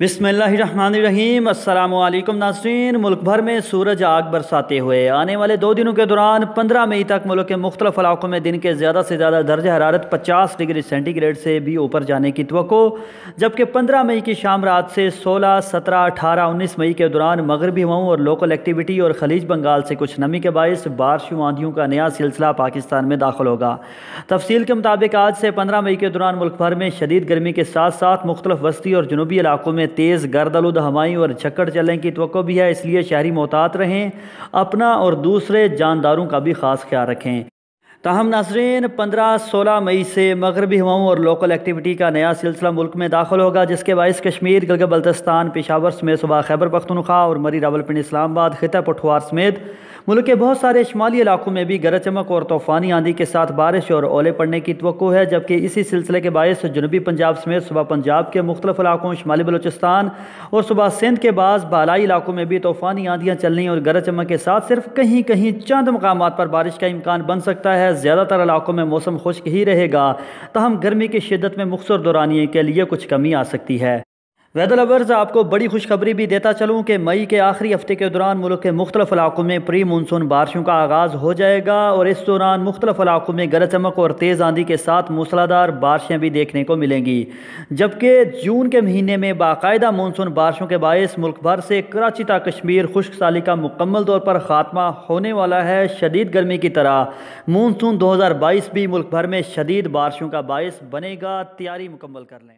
बिसमीम अल्लाम नासरीन। मुल्क भर में सूरज आग बरसाते हुए आने वाले दो दिनों के दौरान पंद्रह मई तक मुल्क के मुख्तलिफ़ इलाकों में दिन के ज़्यादा से ज़्यादा दर्ज हरारत पचास डिग्री सेंटीग्रेड से भी ऊपर जाने की तो जबकि पंद्रह मई की शाम रात से सोलह, सत्रह, अठारह, उन्नीस मई के दौरान मगरबी हवाओं और लोकल एक्टिविटी और खलीज बंगाल से कुछ नमी के बायस बारिश आंधियों का नया सिलसिला पाकिस्तान में दाखिल होगा। तफसील के मुताबिक आज से पंद्रह मई के दौरान मुल्क भर में शदीद गर्मी के साथ साथ मुख्तलिफ़ वस्ती और जनूबी इलाकों में में तेज़ गर्दलुद हवाई और झक्कड़ चलने की तो भी है, इसलिए शहरी मोहतात रहें, अपना और दूसरे जानदारों का भी ख़ास ख्याल रखें। ताहम नाजरीन, पंद्रह सोलह मई से मगरबी हवाओं और लोकल एक्टिविटी का नया सिलसिला मुल्क में दाखिल होगा, जिसके बायस कश्मीर गलग बल्तिस्तान पेशावर समेत सुबह खैबर पख्तनख्वा और मरी रावलपिंड इस्लामाबाद खिता पठवार समेत मुल्क के बहुत सारे शुमाली इलाकों में भी गरज चमक और तूफ़ानी आंधी के साथ बारिश और ओले पड़ने की तो है, जबकि इसी सिलसिले के बायस जनूबी पंजाब समेत सुबह पंजाब के मुख्तलिफ़ इलाकों, शुमाली बलोचिस्तान और सुबह सिंध के बाद बालाई इलाकों में भी तूफ़ानी आंधियाँ चलने और गरज चमक के साथ सिर्फ़ कहीं कहीं चंद मकाम पर बारिश का इम्कान बन सकता है। ज़्यादातर इलाकों में मौसम खुश्क ही रहेगा। तहम गर्मी की शिदत में मुख्तर दौरानिए के लिए कुछ कमी आ सकती है। वेदर लवर्स आपको बड़ी खुशखबरी भी देता चलूँ कि मई के आखिरी हफ़्ते के दौरान मुल्क के मुख्तलिफ़ इलाकों में प्री मानसून बारिशों का आगाज़ हो जाएगा और इस दौरान मुख्तलिफ़ इलाकों में गरज चमक और तेज़ आंधी के साथ मूसलाधार बारिशें भी देखने को मिलेंगी। जबकि जून के महीने में बाकायदा मानसून बारिशों के बायस मुल्क भर से कराची तक कश्मीर खुश्क साली का मुकम्मल तौर पर ख़ात्मा होने वाला है शदीद गर्मी की तरह। मानसून दो हज़ार बाईस भी मुल्क भर में शदीद बारिशों का बायस बनेगा। तैयारी मुकम्मल कर लें।